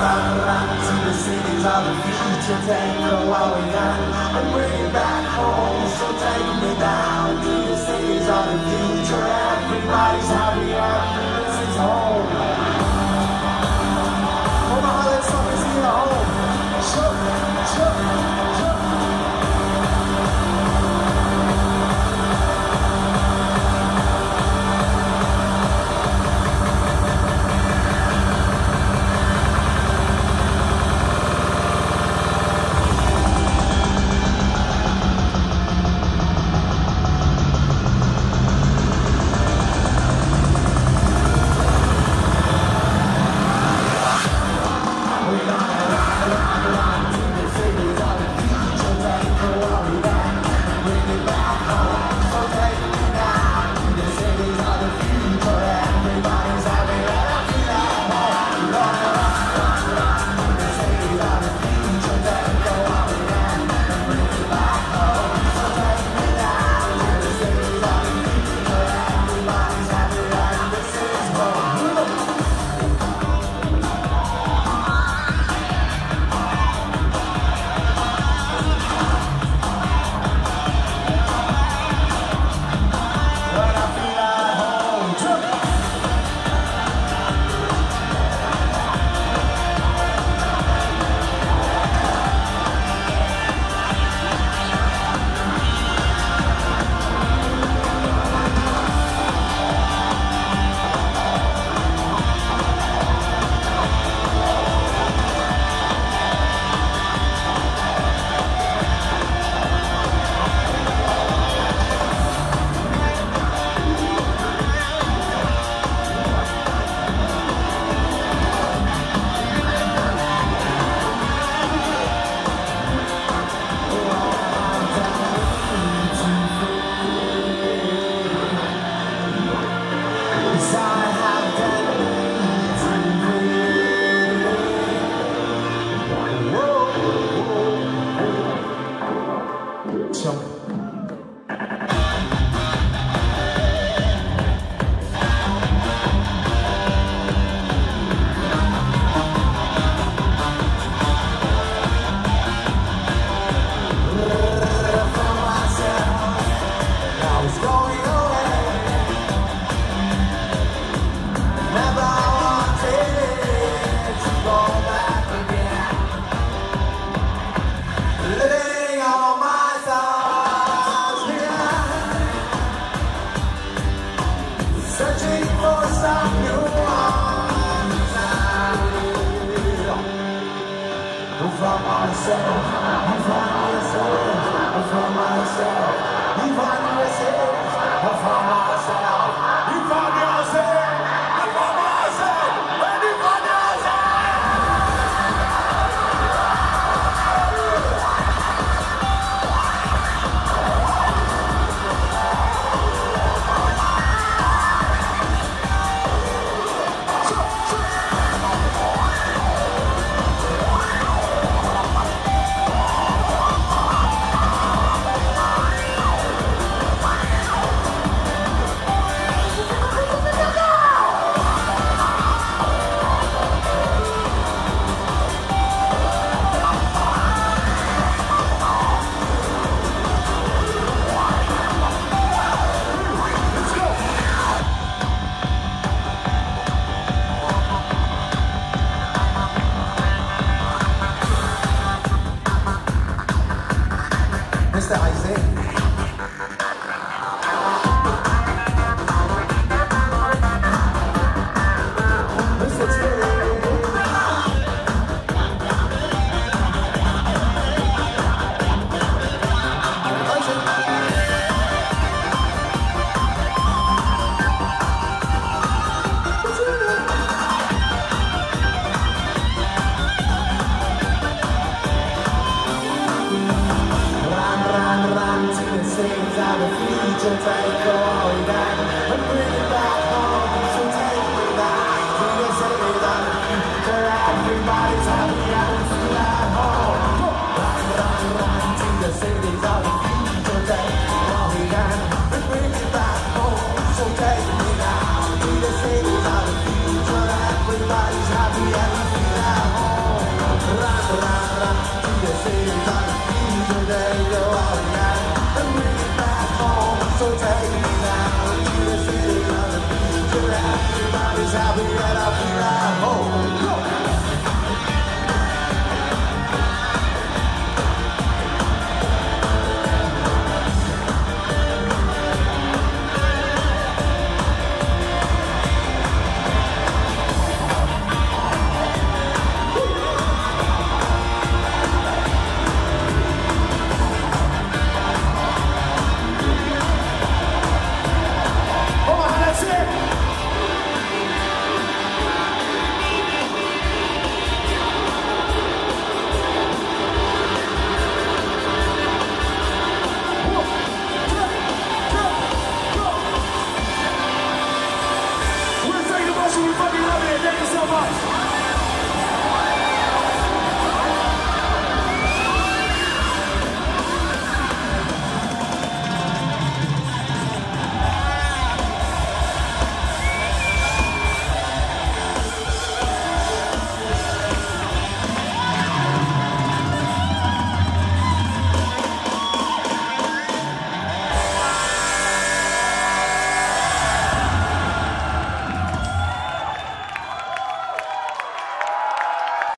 run, run to the cities of the future. Take what we got and bring it back home. So take me down to the cities of the future. Everybody's happy, Myself, you find yourself. From myself, Mr. Isaiah.